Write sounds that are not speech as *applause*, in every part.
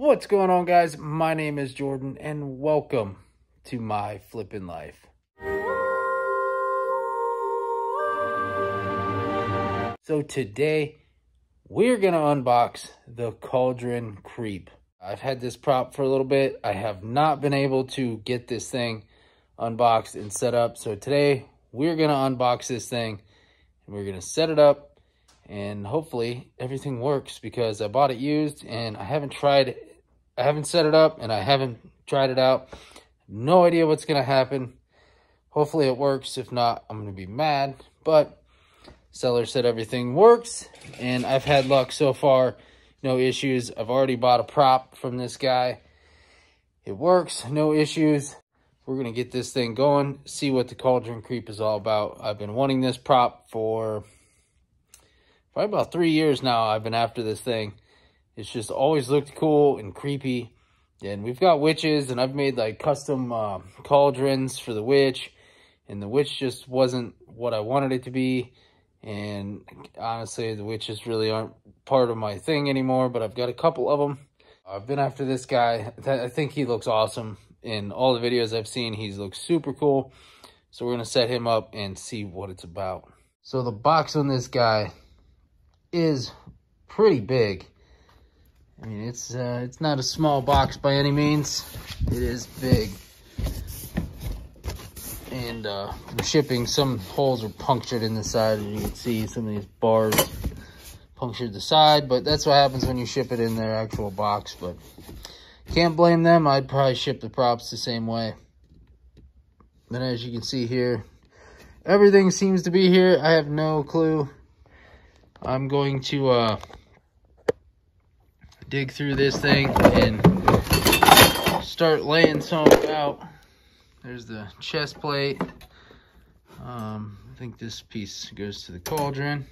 What's going on, guys? My name is Jordan, and welcome to my flippin' life. So today, we're gonna unbox the Cauldron Creep. I've had this prop for a little bit. I have not been able to get this thing unboxed and set up. So today, we're gonna unbox this thing, and we're gonna set it up and hopefully everything works because I bought it used and I haven't tried I haven't set it up and I haven't tried it out. No idea what's gonna happen. Hopefully it works. If not I'm gonna be mad. But seller said everything works and I've had luck so far. No issues. I've already bought a prop from this guy. It works. No issues. We're gonna get this thing going see what the cauldron creep is all about. I've been wanting this prop for probably about three years now I've been after this thing. It's just always looked cool and creepy. And we've got witches, and I've made like custom uh, cauldrons for the witch. And the witch just wasn't what I wanted it to be. And honestly, the witches really aren't part of my thing anymore. But I've got a couple of them. I've been after this guy. I think he looks awesome. In all the videos I've seen, he looks super cool. So we're going to set him up and see what it's about. So the box on this guy is pretty big. I mean, it's uh, it's not a small box by any means. It is big. And uh, the shipping, some holes are punctured in the side. And you can see some of these bars punctured the side. But that's what happens when you ship it in their actual box. But can't blame them. I'd probably ship the props the same way. But as you can see here, everything seems to be here. I have no clue I'm going to uh, dig through this thing and start laying some out. There's the chest plate. Um, I think this piece goes to the cauldron.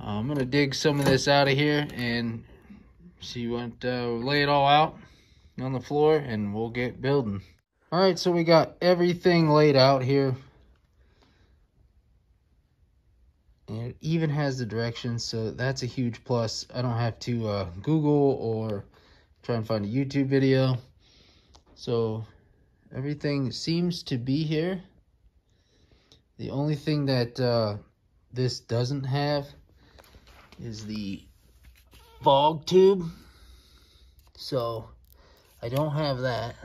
Uh, I'm going to dig some of this out of here and see what, uh, lay it all out on the floor and we'll get building. All right, so we got everything laid out here. And it even has the directions so that's a huge plus. I don't have to uh, google or try and find a youtube video. So everything seems to be here. The only thing that uh, this doesn't have is the fog tube. So i don't have that.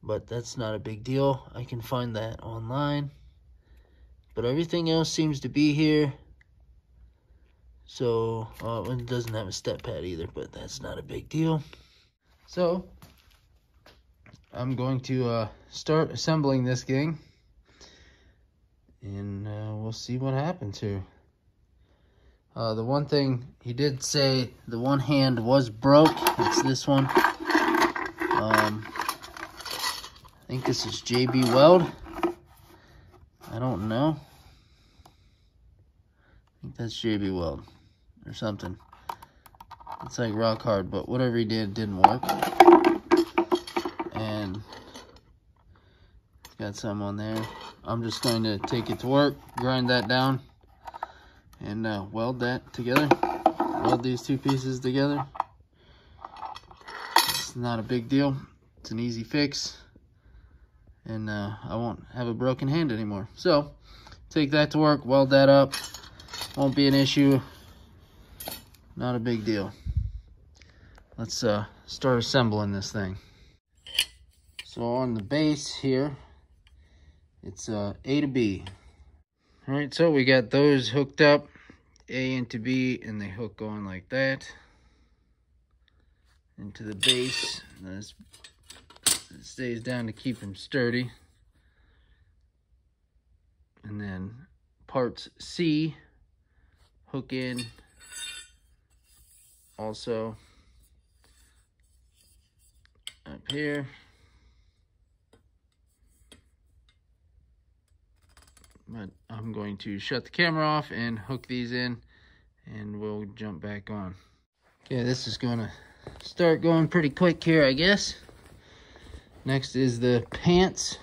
But that's not a big deal. I can find that online but everything else seems to be here. So, uh, it doesn't have a step pad either, but that's not a big deal. So, I'm going to uh, start assembling this thing. And uh, we'll see what happens here. Uh, the one thing he did say, the one hand was broke. It's this one. Um, I think this is JB Weld. I don't know. I think that's JB Weld or something. It's like rock hard, but whatever he did didn't work. And got some on there. I'm just going to take it to work, grind that down, and uh, weld that together. Weld these two pieces together. It's not a big deal. It's an easy fix. And uh, I won't have a broken hand anymore. So, take that to work, weld that up, won't be an issue. Not a big deal. Let's uh, start assembling this thing. So on the base here, it's uh, A to B. All right, so we got those hooked up, A into B, and they hook on like that into the base. This stays down to keep them sturdy. And then parts C hook in also up here. But I'm going to shut the camera off and hook these in and we'll jump back on. Okay, this is gonna start going pretty quick here, I guess. Next is the pants.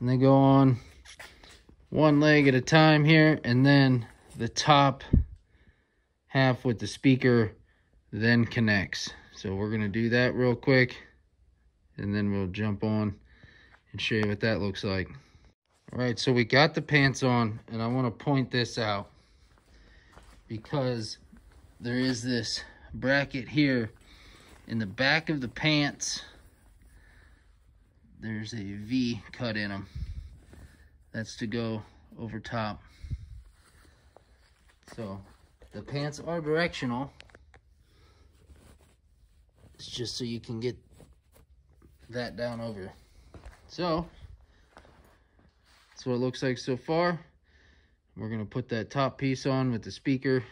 And they go on one leg at a time here and then the top half with the speaker then connects. So we're gonna do that real quick and then we'll jump on and show you what that looks like. All right, so we got the pants on and I wanna point this out because there is this bracket here in the back of the pants. There's a V cut in them. That's to go over top. So the pants are directional. It's just so you can get that down over. So that's what it looks like so far. We're gonna put that top piece on with the speaker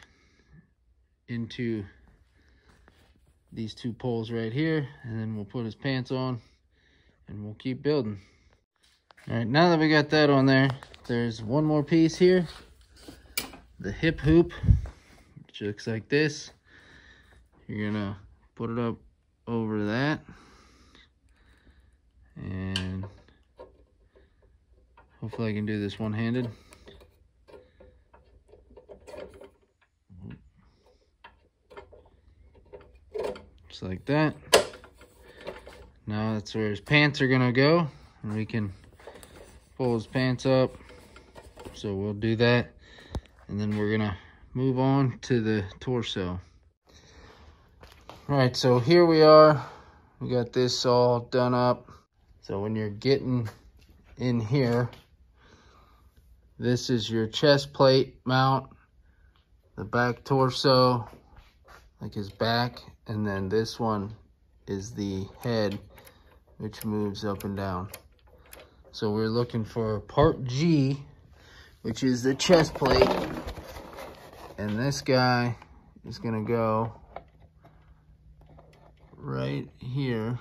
into these two poles right here and then we'll put his pants on and we'll keep building. All right, now that we got that on there, there's one more piece here. The hip hoop, which looks like this. You're gonna put it up over that. And hopefully I can do this one-handed. Just like that. Now that's where his pants are gonna go. And we can pull his pants up. So we'll do that. And then we're gonna move on to the torso. All right, so here we are. We got this all done up. So when you're getting in here, this is your chest plate mount, the back torso, like his back, and then this one is the head, which moves up and down. So we're looking for part G, which is the chest plate. And this guy is gonna go right here.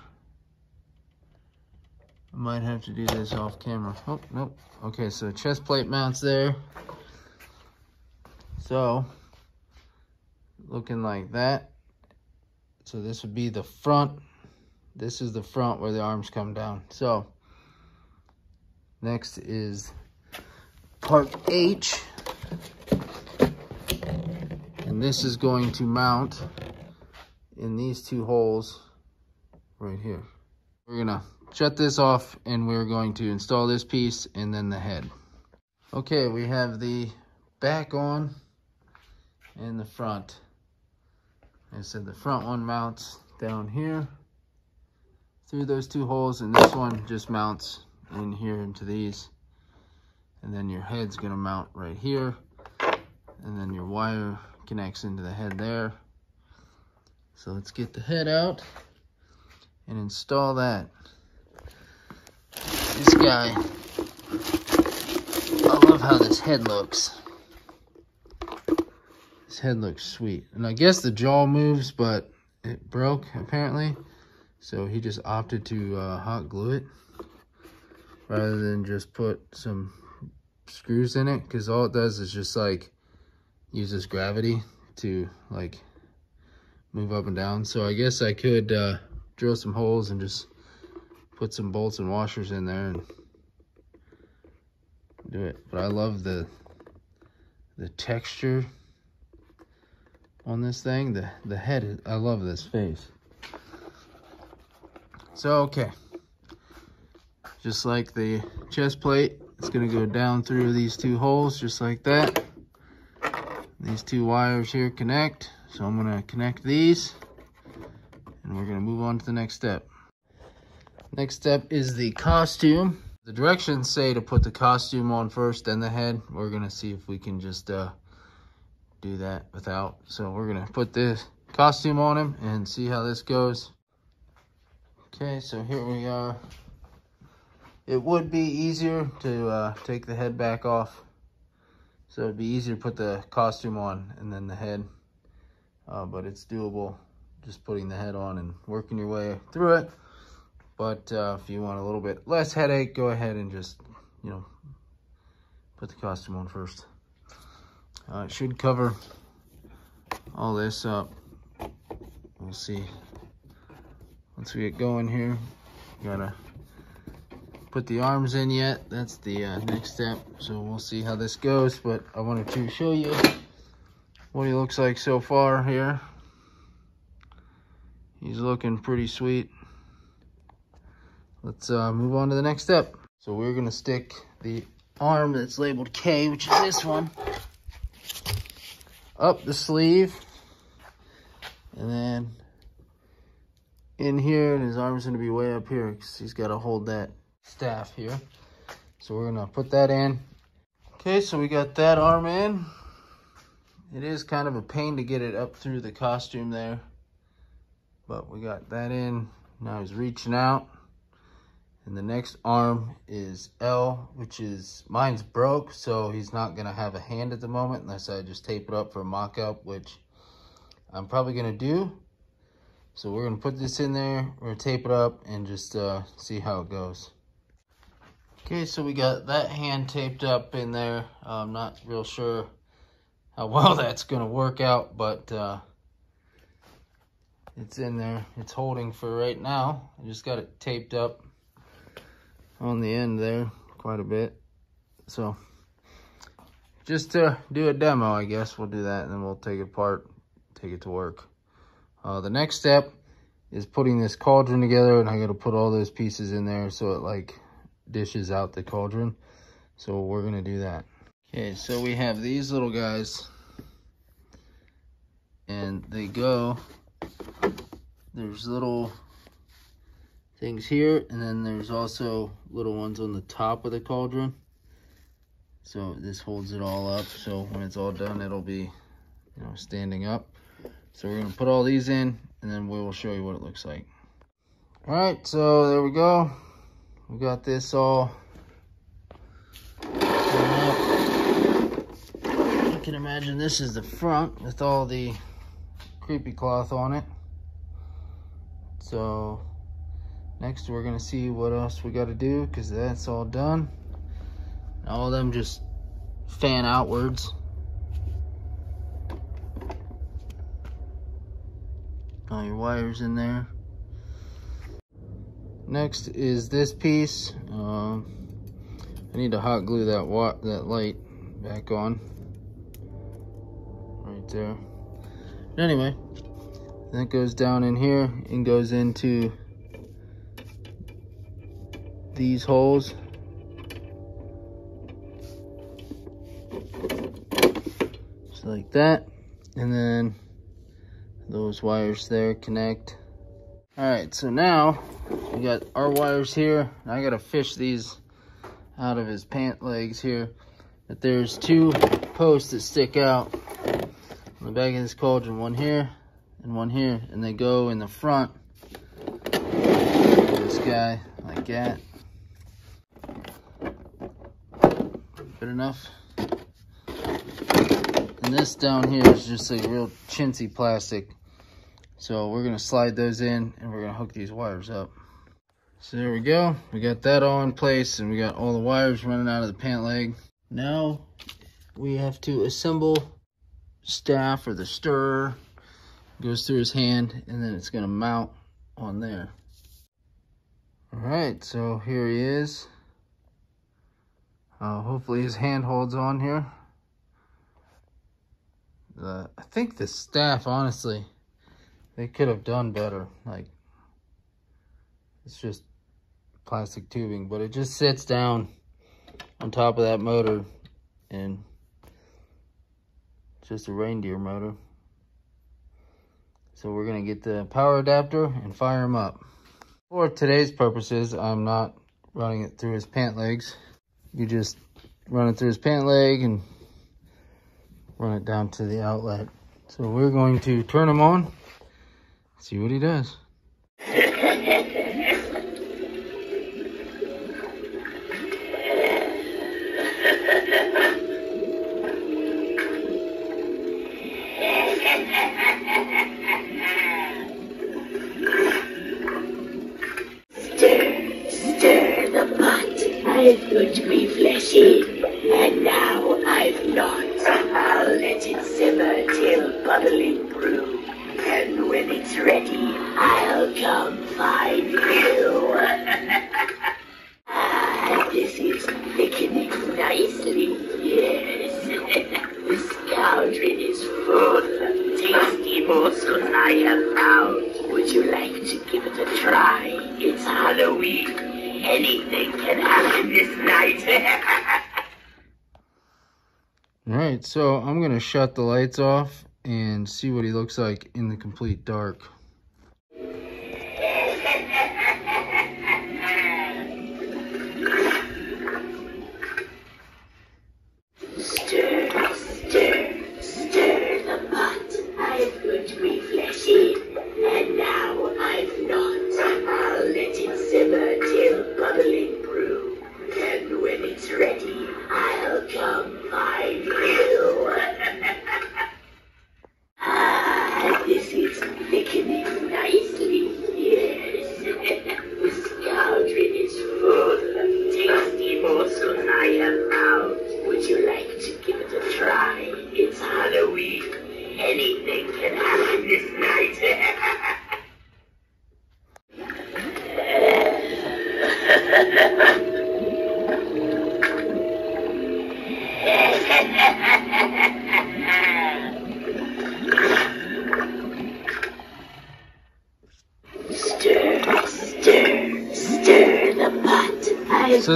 I might have to do this off camera. Oh, nope. Okay, so chest plate mounts there. So, looking like that. So this would be the front. This is the front where the arms come down. So, Next is part H. And this is going to mount in these two holes right here. We're gonna shut this off and we're going to install this piece and then the head. Okay, we have the back on and the front. I said the front one mounts down here through those two holes and this one just mounts in here into these. And then your head's gonna mount right here. And then your wire connects into the head there. So let's get the head out and install that. This guy, I love how this head looks. This head looks sweet. And I guess the jaw moves, but it broke apparently. So he just opted to uh, hot glue it rather than just put some screws in it because all it does is just like uses gravity to like move up and down. So I guess I could uh, drill some holes and just put some bolts and washers in there and do it. But I love the the texture on this thing. The the head I love this face so okay just like the chest plate. It's gonna go down through these two holes, just like that. These two wires here connect. So I'm gonna connect these and we're gonna move on to the next step. Next step is the costume. The directions say to put the costume on first, then the head. We're gonna see if we can just uh, do that without. So we're gonna put this costume on him and see how this goes. Okay, so here we are it would be easier to uh, take the head back off. So it'd be easier to put the costume on and then the head. Uh, but it's doable just putting the head on and working your way through it. But uh, if you want a little bit less headache, go ahead and just, you know, put the costume on first. Uh, it should cover all this up. We'll see. Once we get going here, gotta put the arms in yet. That's the uh, next step. So we'll see how this goes. But I wanted to show you what he looks like so far here. he's looking pretty sweet. Let's uh, move on to the next step. So we're gonna stick the arm that's labeled K, which is this one, up the sleeve. And then in here, and his arm's gonna be way up here because he's gotta hold that staff here. So we're gonna put that in. Okay, so we got that arm in. It is kind of a pain to get it up through the costume there, but we got that in. Now he's reaching out. And the next arm is L, which is, mine's broke, so he's not gonna have a hand at the moment unless I just tape it up for a mock-up, which I'm probably gonna do. So we're gonna put this in there, we're gonna tape it up and just uh, see how it goes. Okay, so we got that hand taped up in there. I'm not real sure how *laughs* well that's gonna work out, but uh, it's in there. It's holding for right now. I just got it taped up on the end there quite a bit. So just to do a demo, I guess we'll do that and then we'll take it apart, take it to work. Uh, the next step is putting this cauldron together and I got to put all those pieces in there so it like dishes out the cauldron. So we're going to do that. Okay, so we have these little guys and they go, there's little things here and then there's also little ones on the top of the cauldron so this holds it all up so when it's all done it'll be you know standing up so we're going to put all these in and then we will show you what it looks like all right so there we go we got this all you can imagine this is the front with all the creepy cloth on it so Next, we're gonna see what else we gotta do because that's all done. All of them just fan outwards. All your wires in there. Next is this piece. Um, I need to hot glue that that light back on. Right there. Anyway, that goes down in here and goes into these holes. Just like that. And then those wires there connect. All right, so now we got our wires here. I gotta fish these out of his pant legs here. But there's two posts that stick out on the back of this cauldron. One here and one here. And they go in the front this guy like that. Good enough. And this down here is just a real chintzy plastic. So we're gonna slide those in and we're gonna hook these wires up. So there we go. We got that all in place and we got all the wires running out of the pant leg. Now we have to assemble staff or the stirrer. Goes through his hand and then it's gonna mount on there. All right, so here he is. Uh, hopefully his hand holds on here. The, I think the staff, honestly, they could have done better. Like, it's just plastic tubing, but it just sits down on top of that motor and it's just a reindeer motor. So we're gonna get the power adapter and fire him up. For today's purposes, I'm not running it through his pant legs you just run it through his pant leg and run it down to the outlet. So we're going to turn him on, see what he does. anything can happen this night. All *laughs* right, so I'm going to shut the lights off and see what he looks like in the complete dark. So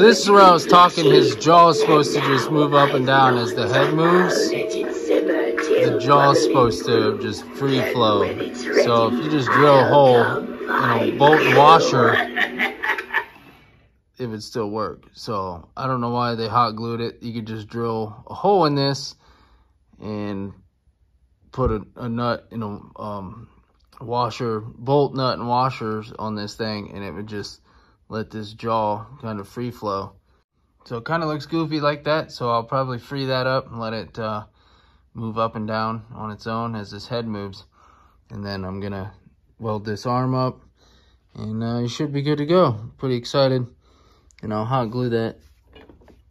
this is where I was talking, his jaw is supposed to just move up and down as the head moves. The jaw is supposed to just free flow. So if you just drill a hole in a bolt washer, it would still work. So I don't know why they hot glued it. You could just drill a hole in this and put a, a nut in a um, washer, bolt nut and washers on this thing and it would just let this jaw kind of free flow. So it kind of looks goofy like that. So I'll probably free that up and let it uh, move up and down on its own as this head moves. And then I'm gonna weld this arm up and uh, you should be good to go. Pretty excited. And I'll hot glue that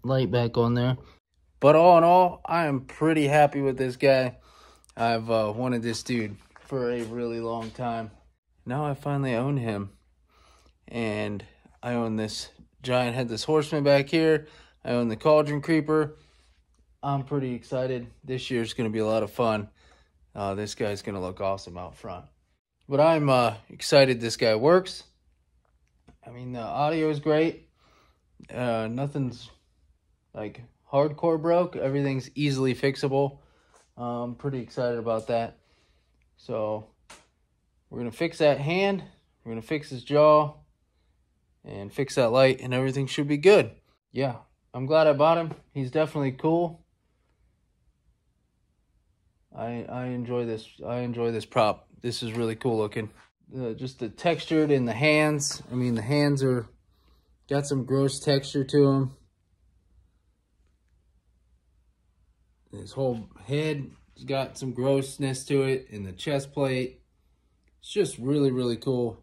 light back on there. But all in all, I am pretty happy with this guy. I've uh, wanted this dude for a really long time. Now I finally own him. And I own this giant headless horseman back here. I own the cauldron creeper. I'm pretty excited. This year's going to be a lot of fun. Uh, this guy's going to look awesome out front. But I'm uh, excited this guy works. I mean, the audio is great. Uh, nothing's like hardcore broke. Everything's easily fixable. I'm pretty excited about that. So we're going to fix that hand. We're going to fix his jaw and fix that light and everything should be good. Yeah, I'm glad I bought him. He's definitely cool. I I enjoy this. I enjoy this prop. This is really cool looking. Uh, just the textured in the hands. I mean, the hands are got some gross texture to them. His whole head has got some grossness to it in the chest plate. It's just really, really cool.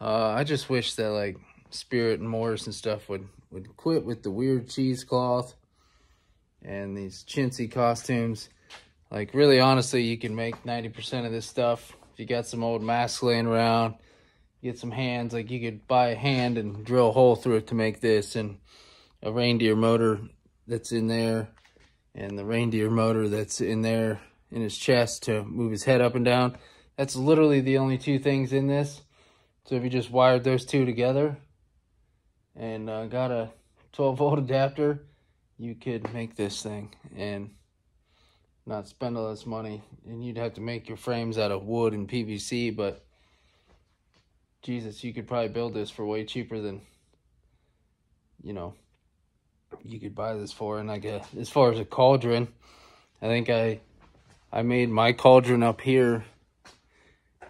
Uh, I just wish that like Spirit and Morris and stuff would, would quit with the weird cheesecloth and these chintzy costumes. Like, really, honestly, you can make 90% of this stuff. If you got some old masks laying around, get some hands, like you could buy a hand and drill a hole through it to make this, and a reindeer motor that's in there, and the reindeer motor that's in there in his chest to move his head up and down. That's literally the only two things in this. So if you just wired those two together, and uh, got a 12 volt adapter, you could make this thing and not spend all this money. And you'd have to make your frames out of wood and PVC, but Jesus, you could probably build this for way cheaper than, you know, you could buy this for. And I guess as far as a cauldron, I think I, I made my cauldron up here.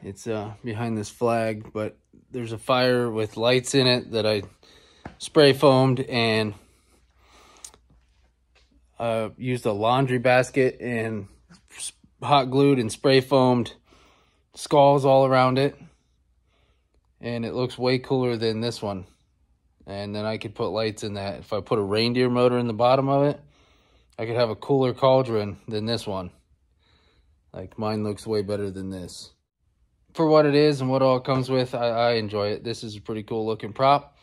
It's uh, behind this flag, but there's a fire with lights in it that I spray foamed and uh, used a laundry basket and hot glued and spray foamed skulls all around it. And it looks way cooler than this one. And then I could put lights in that. If I put a reindeer motor in the bottom of it, I could have a cooler cauldron than this one. Like mine looks way better than this. For what it is and what all it comes with, I, I enjoy it. This is a pretty cool looking prop.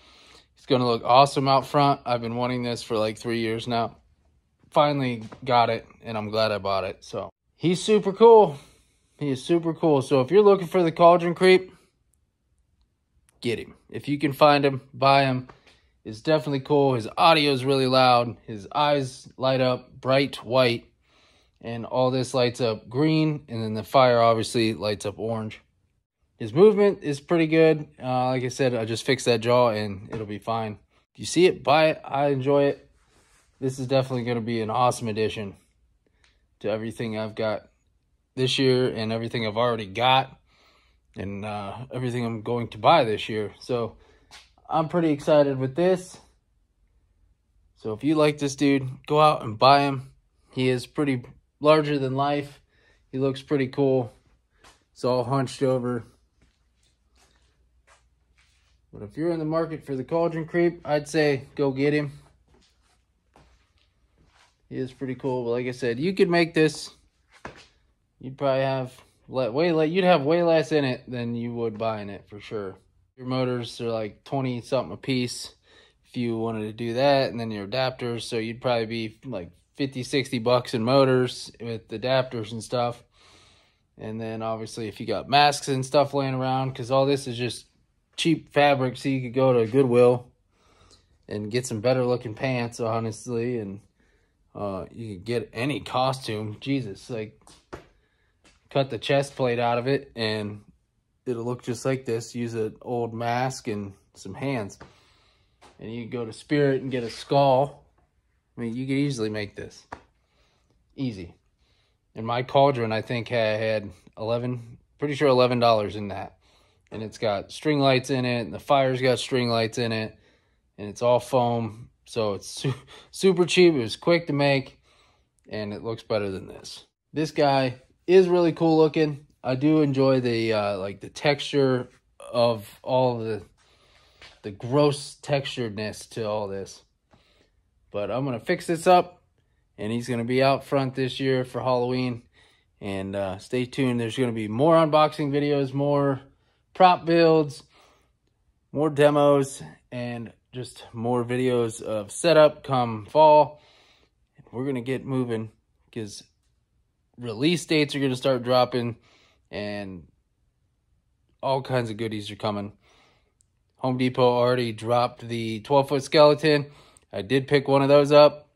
It's going to look awesome out front. I've been wanting this for like three years now. Finally got it, and I'm glad I bought it. So he's super cool. He is super cool. So if you're looking for the Cauldron Creep, get him. If you can find him, buy him. is definitely cool. His audio is really loud. His eyes light up bright white. And all this lights up green. And then the fire obviously lights up orange. His movement is pretty good. Uh, like I said, I just fixed that jaw and it'll be fine. If you see it, buy it. I enjoy it. This is definitely going to be an awesome addition to everything I've got this year and everything I've already got and uh, everything I'm going to buy this year. So I'm pretty excited with this. So if you like this dude, go out and buy him. He is pretty larger than life. He looks pretty cool. It's all hunched over. But if you're in the market for the Cauldron Creep, I'd say go get him. He is pretty cool. But like I said, you could make this. You'd probably have let way let you'd have way less in it than you would buying it for sure. Your motors are like 20 something a piece if you wanted to do that and then your adapters so you'd probably be like 50 60 bucks in motors with adapters and stuff. And then obviously if you got masks and stuff laying around cuz all this is just cheap fabric so you could go to Goodwill and get some better looking pants honestly and uh, you could get any costume jesus like cut the chest plate out of it and it'll look just like this. Use an old mask and some hands. And you go to Spirit and get a skull. I mean, you could easily make this. Easy. And my cauldron, I think, had 11, pretty sure $11 in that. And it's got string lights in it, and the fire's got string lights in it, and it's all foam. So it's *laughs* su super cheap. It was quick to make, and it looks better than this. This guy is really cool looking. I do enjoy the uh, like the texture of all the the gross texturedness to all this. But I'm gonna fix this up, and he's gonna be out front this year for Halloween. And uh, stay tuned. There's gonna be more unboxing videos, more prop builds, more demos, and just more videos of setup come fall. We're gonna get moving because release dates are going to start dropping and all kinds of goodies are coming. Home Depot already dropped the 12 foot skeleton. I did pick one of those up.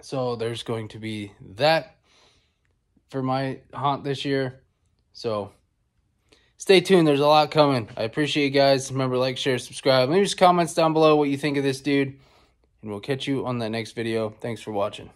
So there's going to be that for my haunt this year. So stay tuned. There's a lot coming. I appreciate you guys. Remember, like, share, subscribe. Leave us comments down below what you think of this dude. And we'll catch you on that next video. Thanks for watching.